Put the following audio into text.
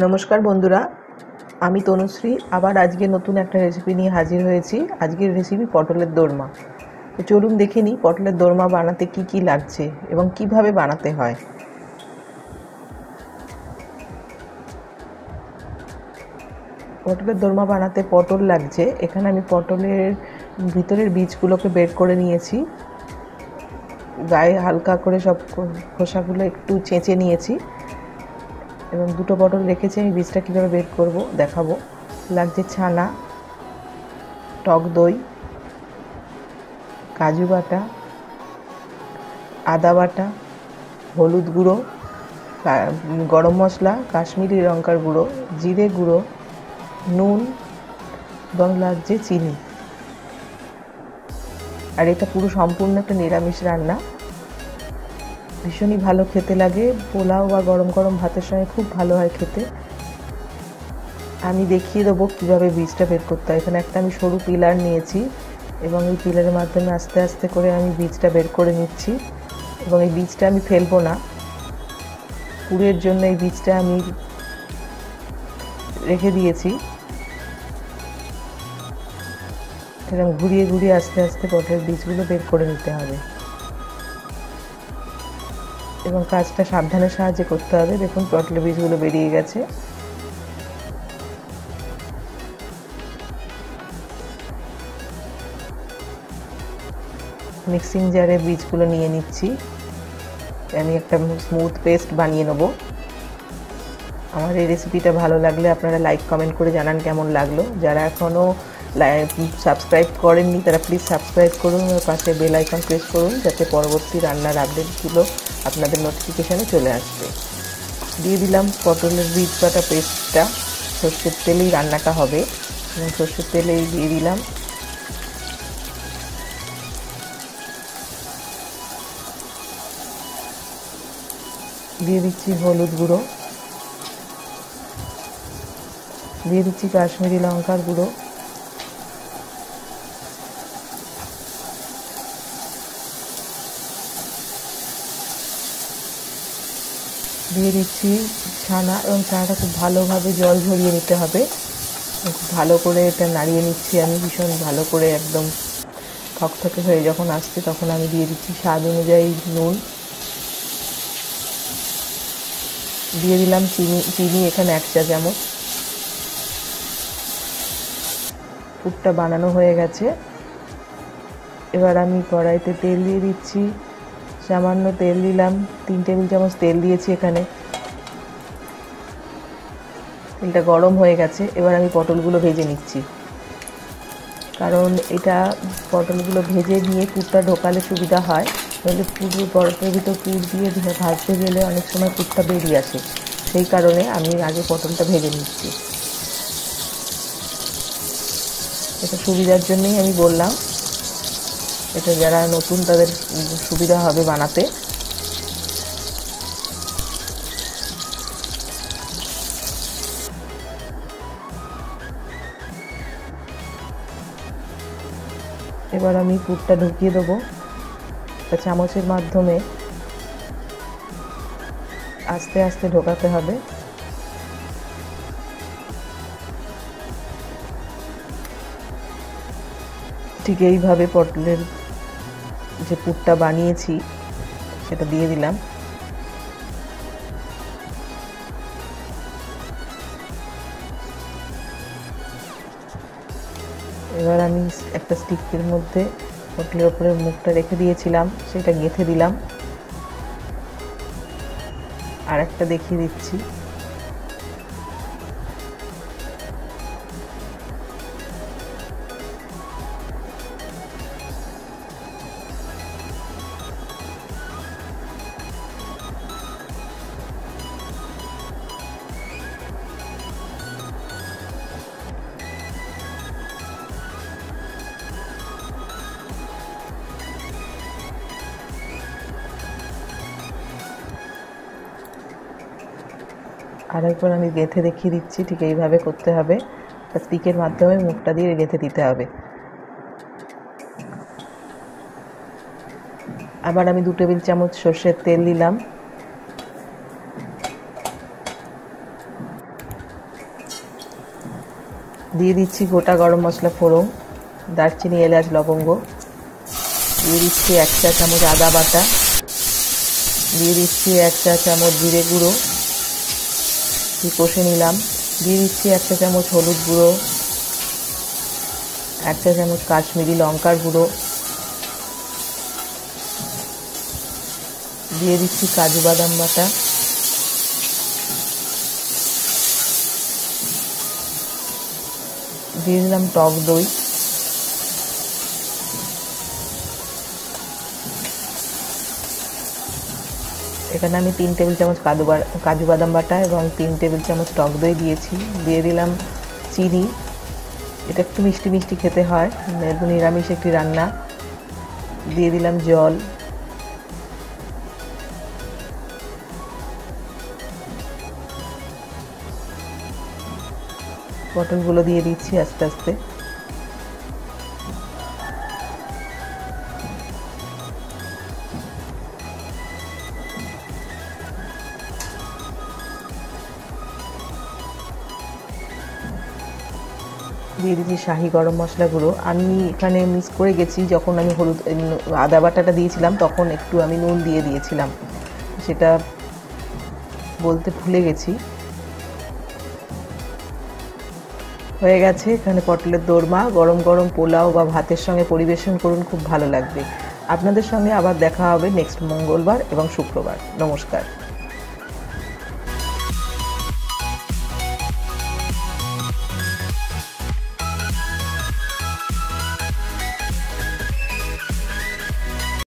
নমস্কার বন্ধুরা, আমি তনুশ্রী। আবার আজকে নতুন একটা রেসিপি নিয়ে হাজির হয়েছি। আজকের রেসিপি পটলের দোরমা। তো চলুন দেখে নিই পটলের দোরমা বানাতে কি কি লাগছে এবং কীভাবে বানাতে হয়। পটলের দোরমা বানাতে পটল লাগছে। এখানে আমি পটলের ভিতরের বীজগুলোকে বের করে নিয়েছি। গায়ে হালকা করে সব খোসাগুলো একটু চেঁচে নিয়েছি। এবং দুটো বটল রেখেছি, আমি বীজটা কীভাবে বের করব দেখাবো। লাগছে ছানা, টক দই, কাজু বাটা, আদা বাটা, হলুদ গুঁড়ো গরম মশলা, কাশ্মীরি লঙ্কার গুঁড়ো, জিরে গুঁড়ো, নুন, এবং লাগছে চিনি। আর এটা পুরো সম্পূর্ণ একটা নিরামিষ রান্না। ভীষণই ভালো খেতে লাগে। পোলাও বা গরম গরম ভাতের সঙ্গে খুব ভালো হয় খেতে। আমি দেখিয়ে দেবো কীভাবে বীজটা বের করতে হয়। এখানে একটা আমি সরু পিলার নিয়েছি এবং এই পিলারের মাধ্যমে আস্তে আস্তে করে আমি বীজটা বের করে নিচ্ছি এবং এই বীজটা আমি ফেলব না। পুরের জন্য এই বীজটা আমি রেখে দিয়েছি। এরকম ঘুরিয়ে ঘুরিয়ে আস্তে আস্তে পটের বীজগুলো বের করে নিতে হবে। এবং কাজটা সাবধানের সাহায্যে করতে হবে। দেখুন পটলের বীজগুলো বেরিয়ে গেছে। মিক্সিং জারে বীজগুলো নিয়ে নিচ্ছি। আমি একটা স্মুথ পেস্ট বানিয়ে নেব। আমার এই রেসিপিটা ভালো লাগলে আপনারা লাইক, কমেন্ট করে জানান কেমন লাগল। যারা এখনও সাবস্ক্রাইব করেননি, তারা প্লিজ সাবস্ক্রাইব করুন, আর পাশে বেল আইকন প্রেস করুন, যাতে পরবর্তী রান্নার আপডেটগুলো আপনাদের নোটিফিকেশানে চলে আসবে। দিয়ে দিলাম পটলের বীজ বাটা পেস্টটা সর্ষের তেলেই রান্নাটা হবে। এবং সর্ষের তেলেই দিয়ে দিলাম দিয়ে দিচ্ছি হলুদ গুঁড়ো। দিয়ে দিচ্ছি কাশ্মীরি লঙ্কার গুঁড়ো। দিয়ে দিচ্ছি ছানা এবং ছানাটা খুব ভালোভাবে জল ঝরিয়ে নিতে হবে। খুব ভালো করে এটা নাড়িয়ে নিচ্ছি আমি, ভীষণ ভালো করে একদম থকথকে হয়ে যখন আসছে তখন আমি দিয়ে দিচ্ছি স্বাদ অনুযায়ী নুন। দিয়ে দিলাম চিনি চিনি এখানে এক চা চামচ। পুরটা বানানো হয়ে গেছে। এবার আমি কড়াইতে তেল দিয়ে দিচ্ছি। সামান্য তেল দিলাম। তিন টেবিল চামচ তেল দিয়েছি এখানে। তেলটা গরম হয়ে গেছে। এবার আমি পটলগুলো ভেজে নিচ্ছি। কারণ এটা পটলগুলো ভেজে নিয়ে পুরটা ঢোকালে সুবিধা হয়। নইলে পুর, পটলের ভিতর পুর দিয়ে ভাজতে গেলে অনেক সময় পুরটা বেরিয়ে আসে। সেই কারণে আমি আগে পটলটা ভেজে নিচ্ছি। এটা সুবিধার জন্যই আমি বললাম। এটা যারা নতুন তাদের সুবিধা হবে বানাতে। এবার আমি পুরটা ঢুকিয়ে দেবো। চামচের মাধ্যমে আস্তে আস্তে ঢোকাতে হবে। ঠিক এইভাবে পটলের যে পুরটা বানিয়েছি, সেটা দিয়ে দিলাম। এবার আমি একটা স্টিকের মধ্যে পটলের ওপরে মুখটা রেখে দিয়েছিলাম, সেটা গেঁথে দিলাম। আর একটা দেখিয়ে দিচ্ছি। আর একবার আমি গেঁথে দেখিয়ে দিচ্ছি, ঠিক এইভাবে করতে হবে। স্টিকের মাধ্যমে মুখটা দিয়ে গেঁথে দিতে হবে। আবার আমি দু টেবিল চামচ সর্ষের তেল দিলাম দিয়ে দিচ্ছি গোটা গরম মশলা ফোড়ন, দারচিনি, এলাচ, লবঙ্গ। দিয়ে দিচ্ছি এক চা চামচ আদা বাটা। দিয়ে দিচ্ছি এক চা চামচ জিরে গুঁড়ো। কষে নিলাম। দিয়ে দিচ্ছি এক চা চামচ হলুদ গুঁড়ো, এক চা চামচ কাশ্মীরি লঙ্কার গুঁড়ো। দিয়ে দিচ্ছি কাজু বাদাম বাটা। দিয়ে দিলাম টক দই। এখানে আমি তিন টেবিল চামচ কাজু কাজু বাদাম বাটা এবং তিন টেবিল চামচ টক দই দিয়েছি। দিয়ে দিলাম চিনি। এটা একটু মিষ্টি মিষ্টি খেতে হয়। নিরামিষ একটি রান্না। দিয়ে দিলাম জল। পটলগুলো দিয়ে দিচ্ছি আস্তে আস্তে। দিয়ে দিচ্ছি শাহি, গরম মশলা গুঁড়ো আমি এখানে মিক্স করে গেছি, যখন আমি হলুদ আদা বাটাটা দিয়েছিলাম, তখন একটু আমি নুন দিয়ে দিয়েছিলাম। সেটা বলতে ভুলে গেছি। হয়ে গেছে, এখানে পটলের দোরমা, গরম গরম পোলাও বা ভাতের সঙ্গে পরিবেশন করুন, খুব ভালো লাগবে। আপনাদের সঙ্গে আবার দেখা হবে নেক্সট মঙ্গলবার এবং শুক্রবার। নমস্কার।